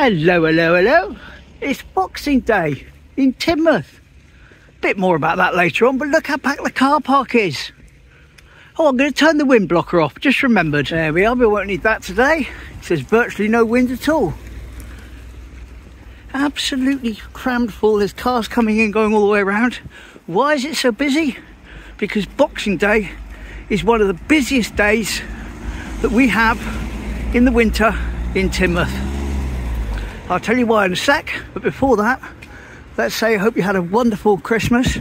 Hello, hello, hello. It's Boxing Day in Teignmouth. Bit more about that later on, but look how packed the car park is. Oh, I'm going to turn the wind blocker off, just remembered. There we are, we won't need that today. It says virtually no wind at all. Absolutely crammed full, there's cars coming in, going all the way around. Why is it so busy? Because Boxing Day is one of the busiest days that we have in the winter in Teignmouth. I'll tell you why in a sec, but before that, let's say I hope you had a wonderful Christmas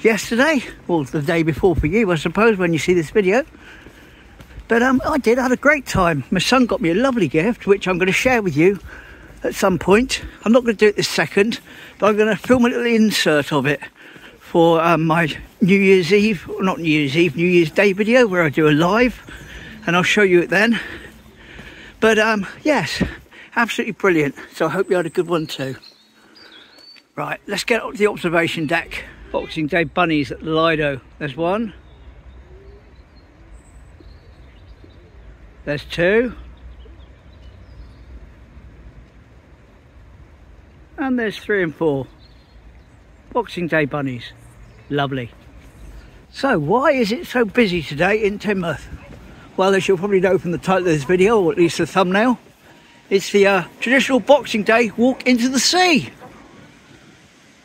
yesterday, or the day before for you, I suppose, when you see this video. But um, I did, I had a great time. My son got me a lovely gift, which I'm going to share with you at some point. I'm not going to do it this second, but I'm going to film a little insert of it for um, my New Year's Eve, or not New Year's Eve, New Year's Day video where I do a live, and I'll show you it then. But um, yes, absolutely brilliant. So I hope you had a good one too. Right, let's get up to the observation deck. Boxing Day bunnies at Lido. There's one. There's two. And there's three and four. Boxing Day bunnies. Lovely. So why is it so busy today in Teignmouth? Well, as you'll probably know from the title of this video, or at least the thumbnail, it's the uh, traditional Boxing Day walk into the sea.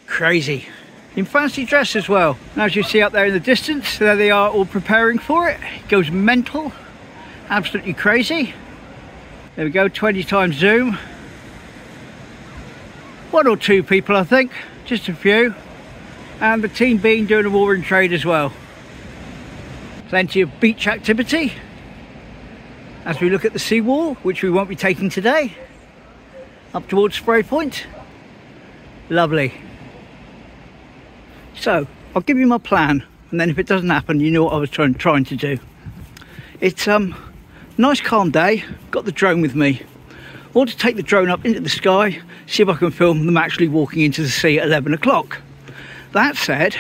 Crazy. In fancy dress as well. And as you see up there in the distance, there they are all preparing for it. It goes mental. Absolutely crazy. There we go, 20 times zoom. One or two people, I think. Just a few. And the team being doing a mooring trade as well. Plenty of beach activity as we look at the seawall, which we won't be taking today, up towards Spray Point. Lovely. So, I'll give you my plan, and then if it doesn't happen, you know what I was trying, trying to do. It's um nice calm day, got the drone with me. I want to take the drone up into the sky, see if I can film them actually walking into the sea at 11 o'clock. That said,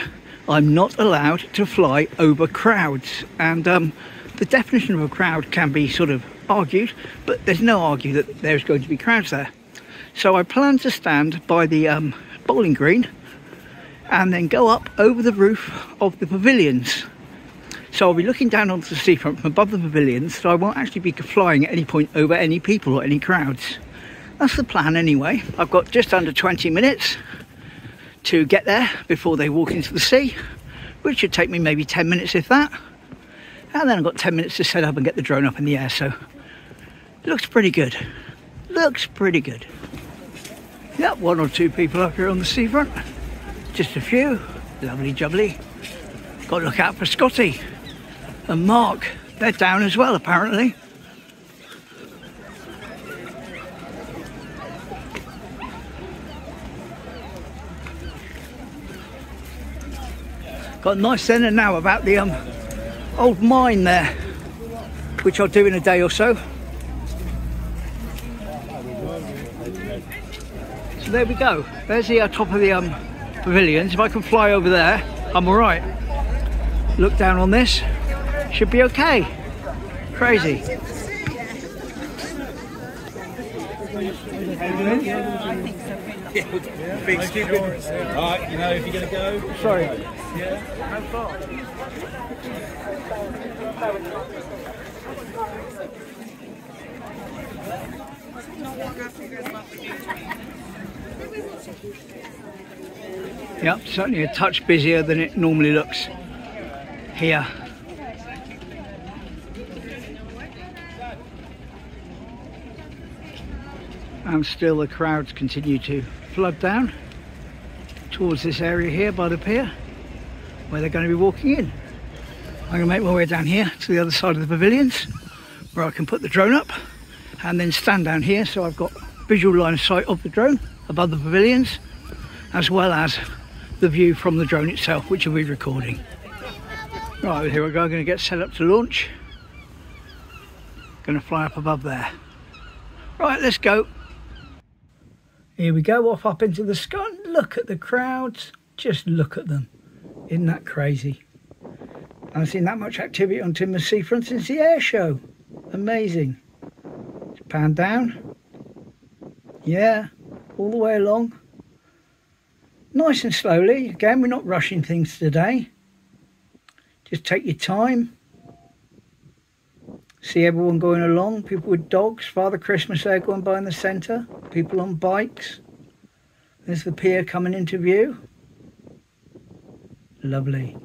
I'm not allowed to fly over crowds, and um, the definition of a crowd can be sort of argued, but there's no argue that there's going to be crowds there. So I plan to stand by the um, bowling green and then go up over the roof of the pavilions. So I'll be looking down onto the seafront from above the pavilions, so I won't actually be flying at any point over any people or any crowds. That's the plan anyway. I've got just under 20 minutes to get there before they walk into the sea, which should take me maybe 10 minutes if that and then I've got 10 minutes to set up and get the drone up in the air so looks pretty good. Looks pretty good. Yeah one or two people up here on the seafront. Just a few. Lovely jubbly. Got to look out for Scotty. And Mark they're down as well apparently. Got a nice and now about the um old mine there, which I'll do in a day or so. So there we go. There's the uh, top of the um, pavilions. If I can fly over there, I'm all right. Look down on this, should be okay. Crazy. Big stupid. Alright, you know if you're gonna go. Sorry. Yeah. How far? Yep, certainly a touch busier than it normally looks here. And still the crowds continue to flood down towards this area here by the pier where they're going to be walking in. I'm to make my way down here to the other side of the pavilions where I can put the drone up and then stand down here so I've got visual line of sight of the drone above the pavilions as well as the view from the drone itself which I'll be recording. Right here we go, I'm to get set up to launch. To fly up above there. Right let's go. Here we go off up into the sky. Look at the crowds. Just look at them. Isn't that crazy? I've seen that much activity on Teignmouth Seafront since the air show. Amazing. Just pan down. Yeah, all the way along. Nice and slowly. Again, we're not rushing things today. Just take your time. See everyone going along. People with dogs. Father Christmas there going by in the centre. People on bikes. There's the pier coming into view. Lovely.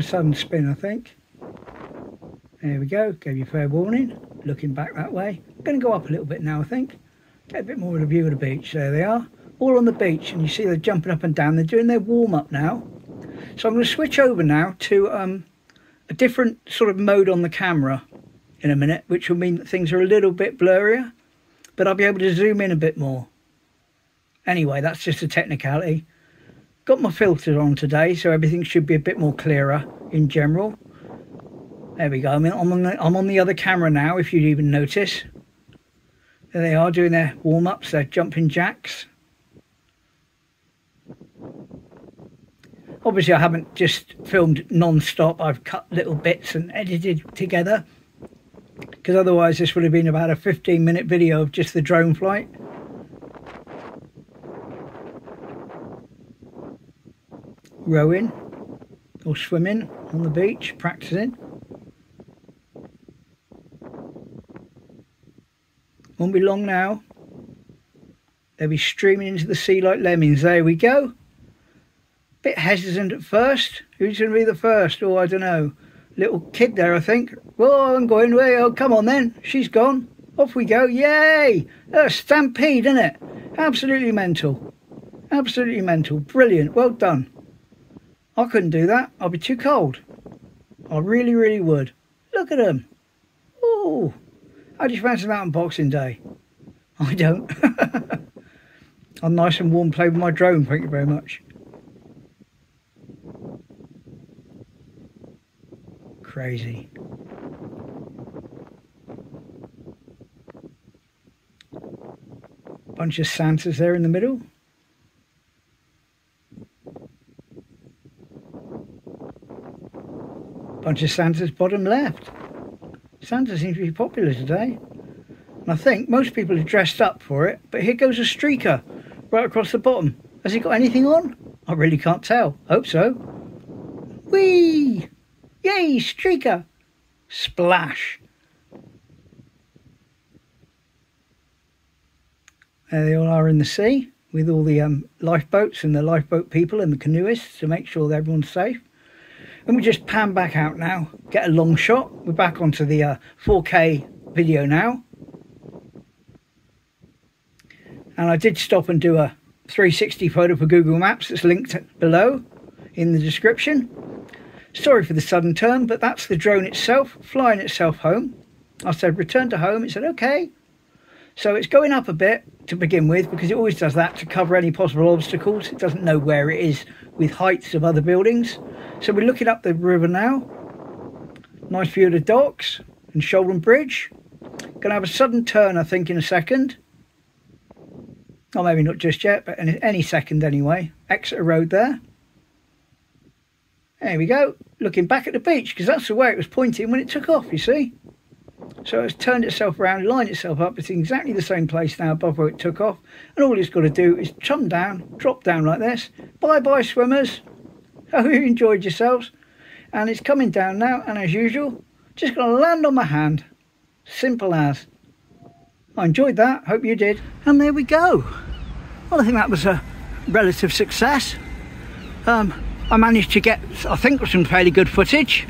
A sudden spin, I think. There we go, gave you fair warning. Looking back that way. I'm going to go up a little bit now, I think. Get a bit more of a view of the beach. There they are. All on the beach, and you see they're jumping up and down. They're doing their warm up now. So I'm going to switch over now to um, a different sort of mode on the camera in a minute, which will mean that things are a little bit blurrier, but I'll be able to zoom in a bit more. Anyway, that's just a technicality. Got my filters on today, so everything should be a bit more clearer in general. There we go. I'm on the, I'm on the other camera now, if you'd even notice. There they are doing their warm-ups, their jumping jacks. Obviously, I haven't just filmed non-stop. I've cut little bits and edited together. Because otherwise, this would have been about a 15-minute video of just the drone flight. Rowing or swimming on the beach, practicing. Won't be long now. They'll be streaming into the sea like lemmings. There we go. Bit hesitant at first. Who's going to be the first? Oh, I don't know. Little kid there, I think. Well, I'm going away. Oh, come on then. She's gone. Off we go. Yay! A stampede, isn't it? Absolutely mental. Absolutely mental. Brilliant. Well done. I couldn't do that. I'd be too cold. I really, really would. Look at them. Oh, how do you fancy that on Boxing Day? I don't. I'm nice and warm playing with my drone, thank you very much. Crazy. Bunch of Santas there in the middle. Bunch of Santa's bottom left. Santa seems to be popular today. And I think most people are dressed up for it, but here goes a streaker right across the bottom. Has he got anything on? I really can't tell. Hope so. Whee! Yay, streaker! Splash! There they all are in the sea with all the um, lifeboats and the lifeboat people and the canoeists to make sure that everyone's safe. And we just pan back out now, get a long shot. We're back onto the uh, 4K video now. And I did stop and do a 360 photo for Google Maps that's linked below in the description. Sorry for the sudden turn, but that's the drone itself, flying itself home. I said return to home. It said okay. So it's going up a bit to begin with because it always does that to cover any possible obstacles. It doesn't know where it is with heights of other buildings. So we're looking up the river now. Nice view of the docks and Shaldon Bridge. Going to have a sudden turn, I think, in a second. Or maybe not just yet, but any second anyway. Exeter Road there. There we go. Looking back at the beach, because that's the way it was pointing when it took off, you see. So it's turned itself around, lined itself up. It's exactly the same place now above where it took off. And all it's got to do is chum down, drop down like this. Bye-bye, swimmers. Hope you enjoyed yourselves. And it's coming down now, and as usual, just going to land on my hand. Simple as. I enjoyed that, hope you did. And there we go. Well, I think that was a relative success. Um, I managed to get, I think, some fairly good footage.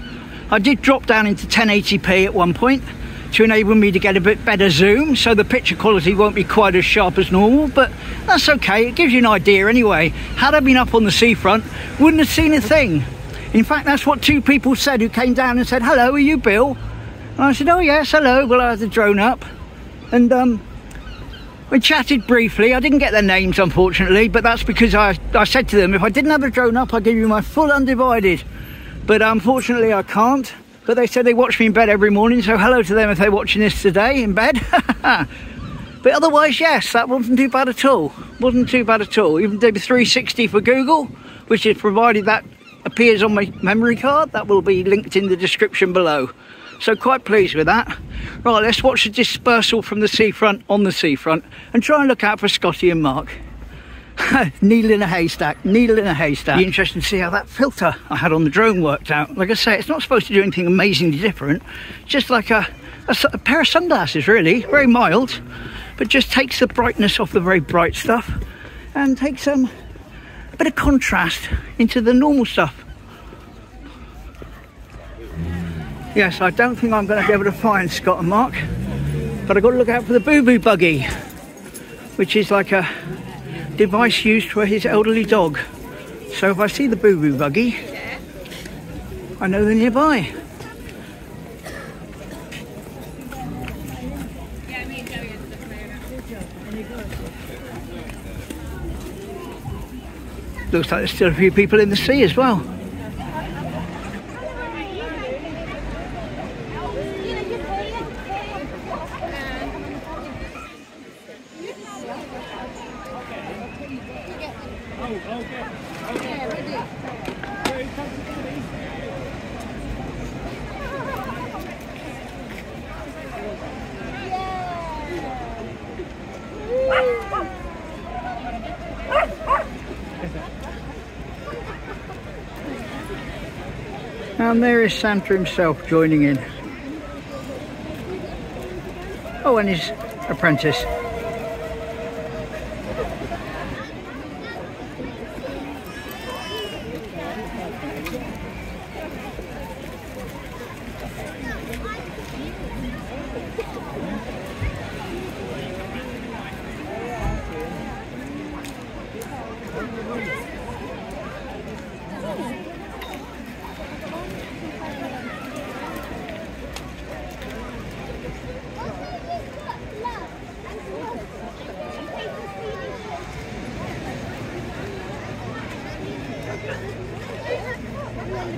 I did drop down into 1080p at one point to enable me to get a bit better zoom so the picture quality won't be quite as sharp as normal but that's okay it gives you an idea anyway had I been up on the seafront wouldn't have seen a thing in fact that's what two people said who came down and said hello are you Bill and I said oh yes hello well I had the drone up and um we chatted briefly. I didn't get their names, unfortunately, but that's because I, I said to them, if I didn't have the drone up, I'd give you my full undivided. But unfortunately, I can't. But they said they watch me in bed every morning, so hello to them if they're watching this today in bed. But otherwise, yes, that wasn't too bad at all. Wasn't too bad at all. Even did a 360 for Google, which is provided that appears on my memory card. That will be linked in the description below. So quite pleased with that. Right, let's watch the dispersal from the seafront on the seafront and try and look out for Scotty and Mark. needle in a haystack, needle in a haystack. Be interesting to see how that filter I had on the drone worked out. Like I say, it's not supposed to do anything amazingly different. Just like a, a, a pair of sunglasses, really. Very mild, but just takes the brightness off the very bright stuff and takes um, a bit of contrast into the normal stuff. Yes, I don't think I'm going to be able to find Scott and Mark, but I've got to look out for the Boo Boo Buggy, which is like a device used for his elderly dog. So if I see the Boo Boo Buggy, I know they're nearby. Looks like there's still a few people in the sea as well. And there is Santa himself joining in. Oh, and his apprentice.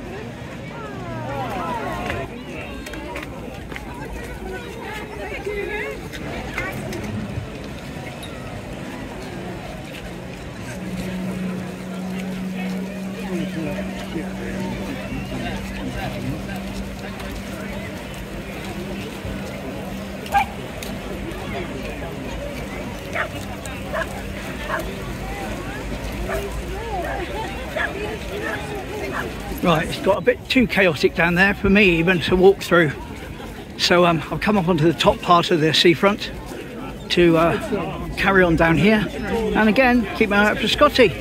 time. Right, it's got a bit too chaotic down there for me even to walk through. So um, I've come up onto the top part of the seafront to uh, carry on down here. And again, keep my eye out for Scotty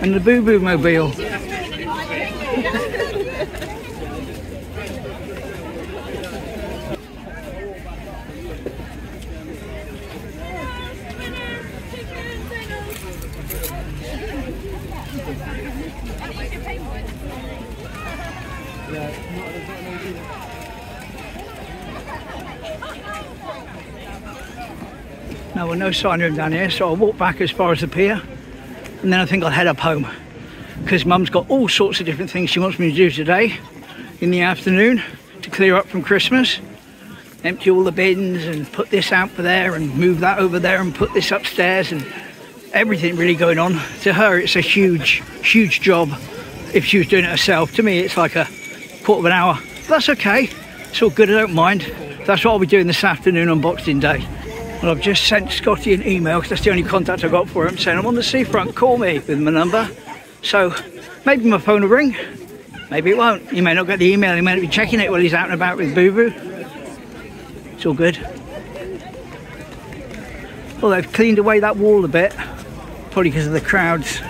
and the Boo Boo Mobile. No, well, no sign of him down here, so I'll walk back as far as the pier, and then I think I'll head up home. Because Mum's got all sorts of different things she wants me to do today in the afternoon to clear up from Christmas. Empty all the bins and put this out for there and move that over there and put this upstairs and everything really going on. To her, it's a huge, huge job if she was doing it herself. To me, it's like a quarter of an hour. But that's okay. It's all good, I don't mind. That's what I'll be doing this afternoon on Boxing Day. Well, I've just sent Scotty an email because that's the only contact I got for him saying I'm on the seafront, call me with my number. So maybe my phone will ring, maybe it won't. He may not get the email, he may not be checking it while he's out and about with Boo Boo. It's all good. Well, they've cleaned away that wall a bit, probably because of the crowds.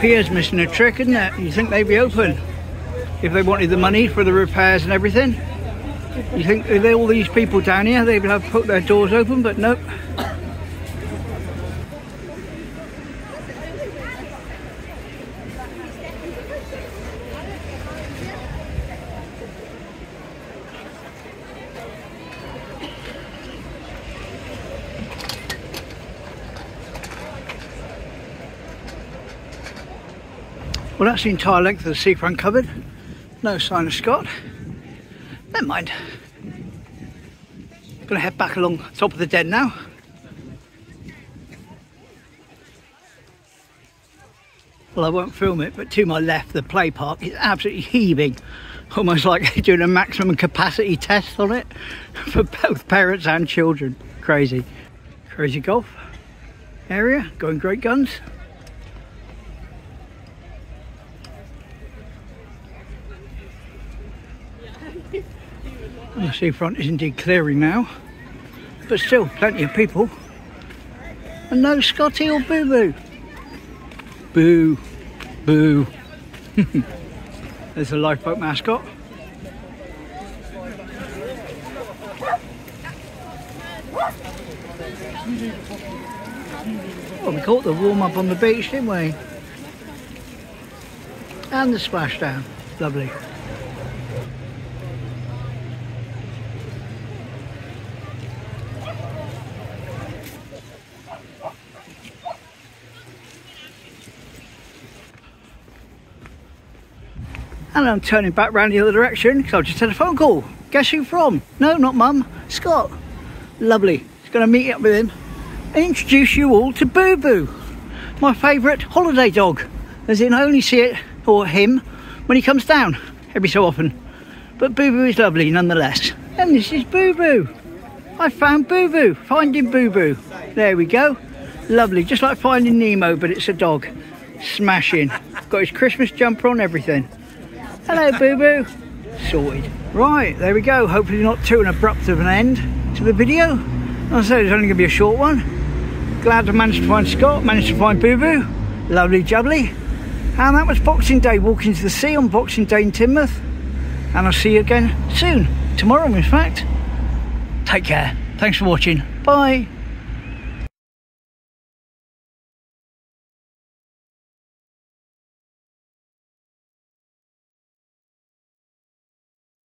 Pier's missing a trick, isn't it? You think they'd be open if they wanted the money for the repairs and everything? You think if all these people down here, they would have put their doors open, but nope. Well, that's the entire length of the seafront covered. No sign of Scott. Never mind. I'm Gonna head back along top of the den now. Well, I won't film it, but to my left, the play park is absolutely heaving. Almost like doing a maximum capacity test on it for both parents and children. Crazy. Crazy golf area, going great guns. Seafront is indeed clearing now, but still plenty of people. And no Scotty or Boo Boo. Boo. Boo. There's a lifeboat mascot. Well, we caught the warm up on the beach, didn't we? And the splashdown. Lovely. And I'm turning back round the other direction because I just had a phone call. Guess who from? No, not mum. Scott. Lovely. He's going to meet up with him and introduce you all to Boo Boo, my favourite holiday dog. As in, I only see it, or him, when he comes down every so often. But Boo Boo is lovely nonetheless. And this is Boo Boo. I found Boo Boo. Finding Boo Boo. There we go. Lovely. Just like finding Nemo, but it's a dog. Smashing. Got his Christmas jumper on, everything. Hello, Boo Boo. Sorted. Right, there we go. Hopefully not too an abrupt of an end to the video. I said it's only going to be a short one. Glad I managed to find Scott, managed to find Boo Boo. Lovely jubbly. And that was Boxing Day, walking to the sea on Boxing Day in Teignmouth. And I'll see you again soon. Tomorrow, in fact. Take care. Thanks for watching. Bye.